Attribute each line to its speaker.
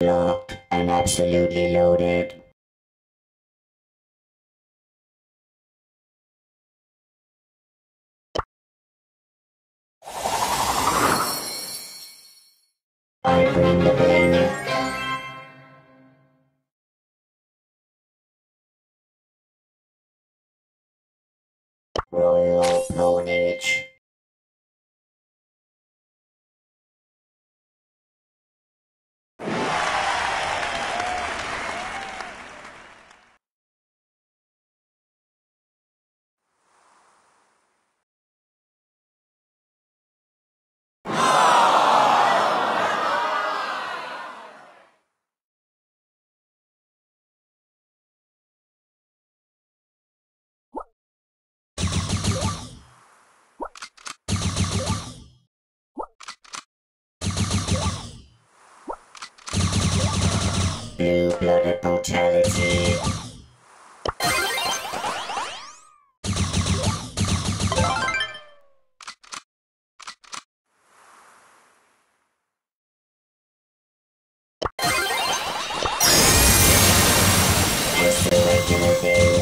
Speaker 1: Locked and absolutely loaded. I bring the blame. Royal Ponage. Blue blooded brutality. It's the regular thing.